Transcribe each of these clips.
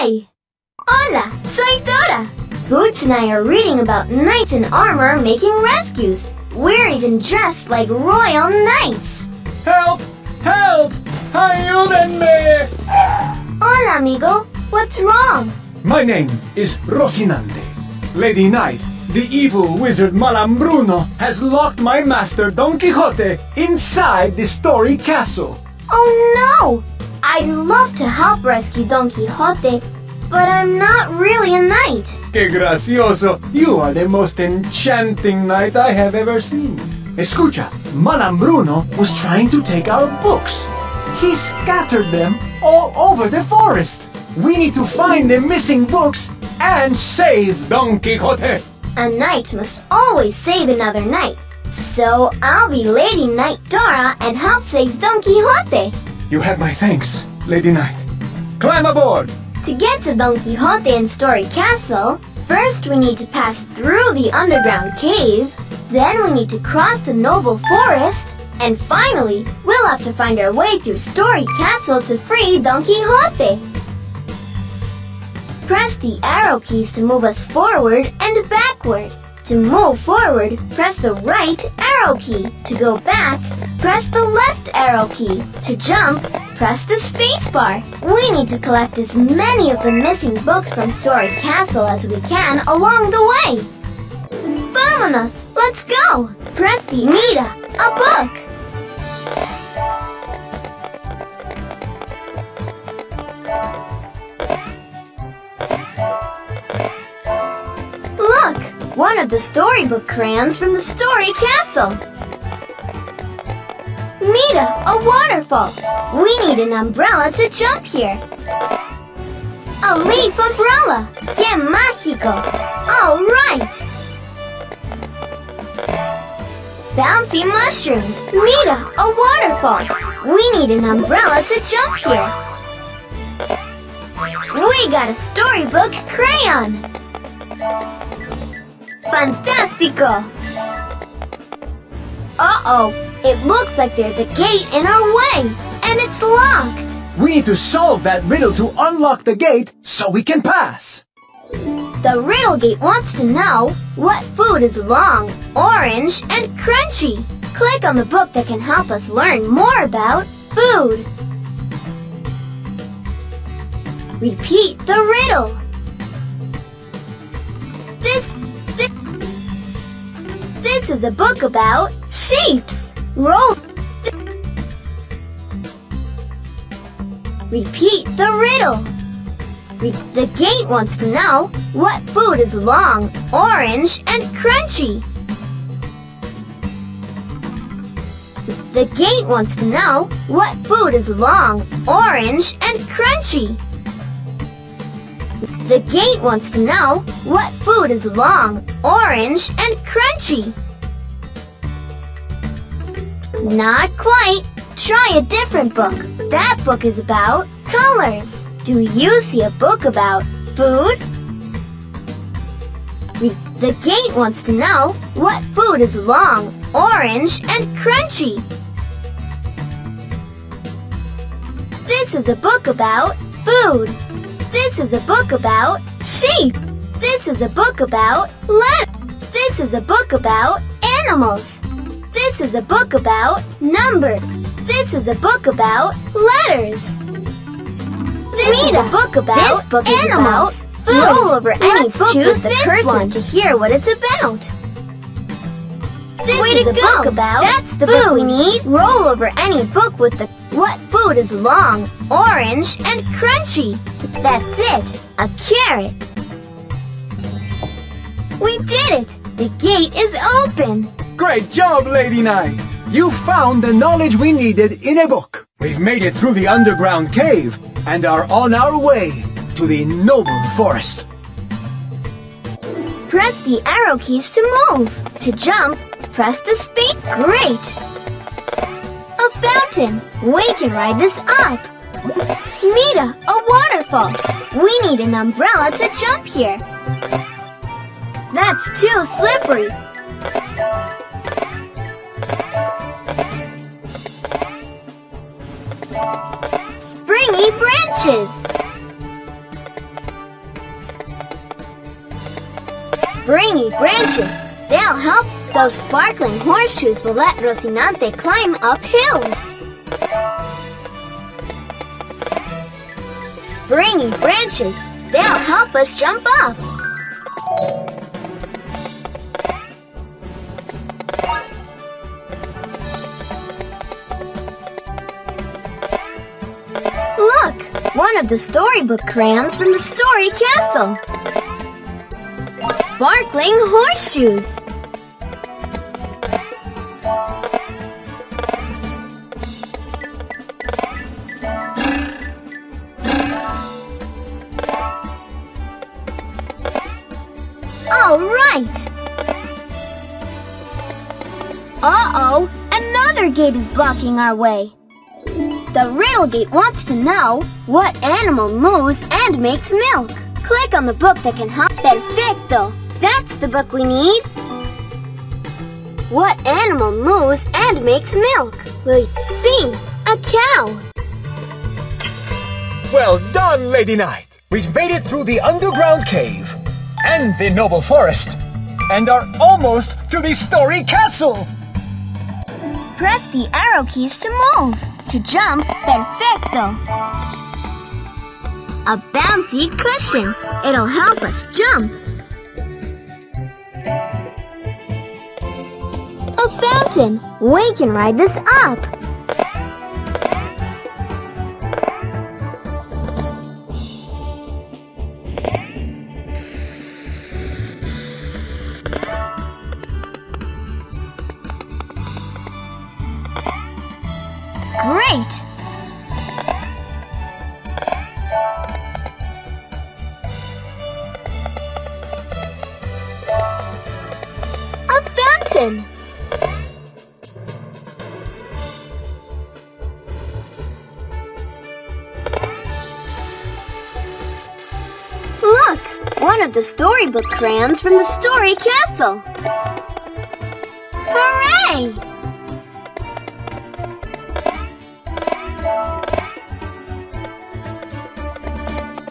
way! Hola, soy Dora! Boots and I are reading about knights in armor making rescues. We're even dressed like royal knights. Help! Help! Ayúdenme! Hola, amigo. What's wrong? My name is Rocinante. Lady Knight, the evil wizard Malambruno has locked my master Don Quixote inside the Story Castle. Oh no! I'd love to help rescue Don Quixote, but I'm not really a knight. Que gracioso! You are the most enchanting knight I have ever seen. Escucha, Malambruno was trying to take our books. He scattered them all over the forest. We need to find the missing books and save Don Quixote. A knight must always save another knight. So I'll be Lady Knight Dora and help save Don Quixote. You have my thanks, Lady Knight. Climb aboard! To get to Don Quixote and Story Castle, first we need to pass through the underground cave, then we need to cross the noble forest, and finally, we'll have to find our way through Story Castle to free Don Quixote. Press the arrow keys to move us forward and backward. To move forward, press the right arrow key. To go back, press the left arrow key. To jump, press the spacebar. We need to collect as many of the missing books from Story Castle as we can along the way. Vámonos! Let's go! Press the Mira, a book! One of the storybook crayons from the Story Castle! Mita, a waterfall! We need an umbrella to jump here! A leaf umbrella! Que mágico! Alright! Bouncy mushroom! Mita, a waterfall! We need an umbrella to jump here! We got a storybook crayon! Fantástico! Uh-oh, it looks like there's a gate in our way, and it's locked! We need to solve that riddle to unlock the gate so we can pass. The riddle gate wants to know what food is long, orange, and crunchy. Click on the book that can help us learn more about food. Repeat the riddle. This is a book about shapes. Roll. Repeat the riddle. Re- the gate wants to know what food is long, orange, and crunchy. The gate wants to know what food is long, orange, and crunchy. The gate wants to know what food is long, orange, and crunchy. Not quite. Try a different book. That book is about colors. Do you see a book about food? The gate wants to know what food is long, orange, and crunchy. This is a book about food. This is a book about sheep. This is a book about let. This is a book about animals. This is a book about numbers. This is a book about letters. This is a book about this book animals. Is about food. Roll over any Let's book choose with the cursor one. to hear what it's about. This Way is a go. book about That's the food. book we need. Roll over any book with the what food is long, orange, and crunchy. That's it. A carrot. We did it. The gate is open. Great job, Lady Knight! You found the knowledge we needed in a book. We've made it through the underground cave and are on our way to the noble forest. Press the arrow keys to move. To jump, press the speed. Great! A fountain. We can ride this up. Mita, a waterfall. We need an umbrella to jump here. That's too slippery. stringy branches. Springy branches. They'll help those sparkling horseshoes will let Rocinante climb up hills. Springy branches. They'll help us jump up. One of the storybook crayons from the Story Castle. Sparkling horseshoes. All right. Uh-oh, another gate is blocking our way. The Riddle Gate wants to know what animal moves and makes milk. Click on the book that can help. Perfecto. That's the book we need. What animal moves and makes milk? You see? A cow. Well done, Lady Knight. We've made it through the underground cave and the noble forest and are almost to the story castle. Press the arrow keys to move. To jump, perfecto. A bouncy cushion. It'll help us jump. A fountain. We can ride this up. Look! One of the storybook crayons from the Story Castle! Hooray!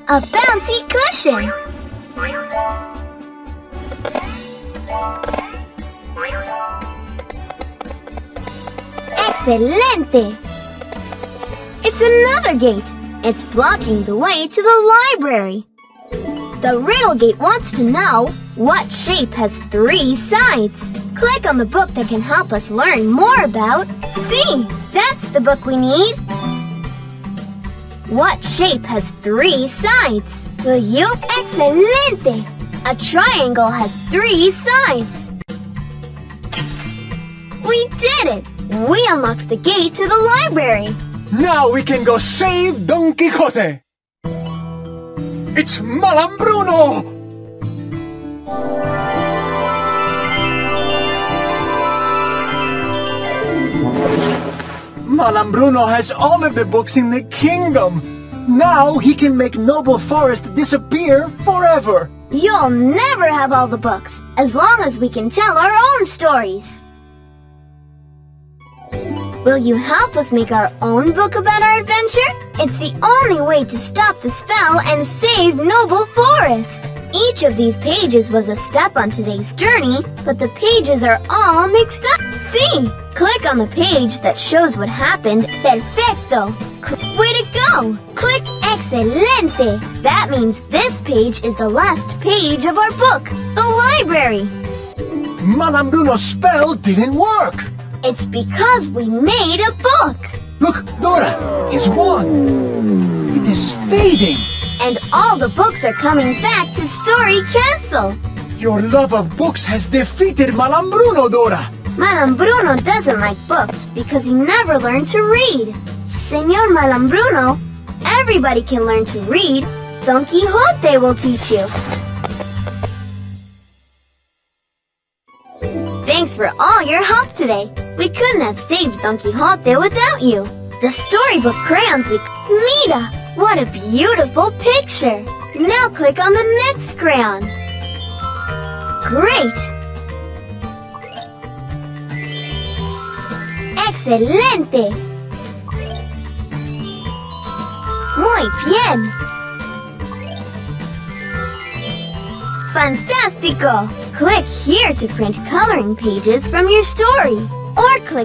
A bouncy cushion! Excelente! It's another gate. It's blocking the way to the library. The Riddle Gate wants to know what shape has three sides. Click on the book that can help us learn more about. See, that's the book we need. What shape has three sides? Will you? Excelente! A triangle has three sides. We did it! We unlocked the gate to the library. Now we can go save Don Quixote! It's Malambruno! Malambruno has all of the books in the kingdom! Now he can make Noble Forest disappear forever! You'll never have all the books, as long as we can tell our own stories. Will you help us make our own book about our adventure? It's the only way to stop the spell and save Noble Forest. Each of these pages was a step on today's journey, but the pages are all mixed up. See? Click on the page that shows what happened. Perfecto. Way to go! Click Excelente. That means this page is the last page of our book, the library. Malambruno's spell didn't work! It's because we made a book. Look, Dora, his wand! It is fading! And all the books are coming back to Story Castle. Your love of books has defeated Malambruno, Dora! Malambruno doesn't like books because he never learned to read. Senor Malambruno, everybody can learn to read. Don Quixote will teach you. Thanks for all your help today. We couldn't have saved Don Quixote without you. The storybook crayons we... Mira! What a beautiful picture! Now click on the next crayon. Great! ¡Excelente! Muy bien. fantástico! Click here to print coloring pages from your story. Or click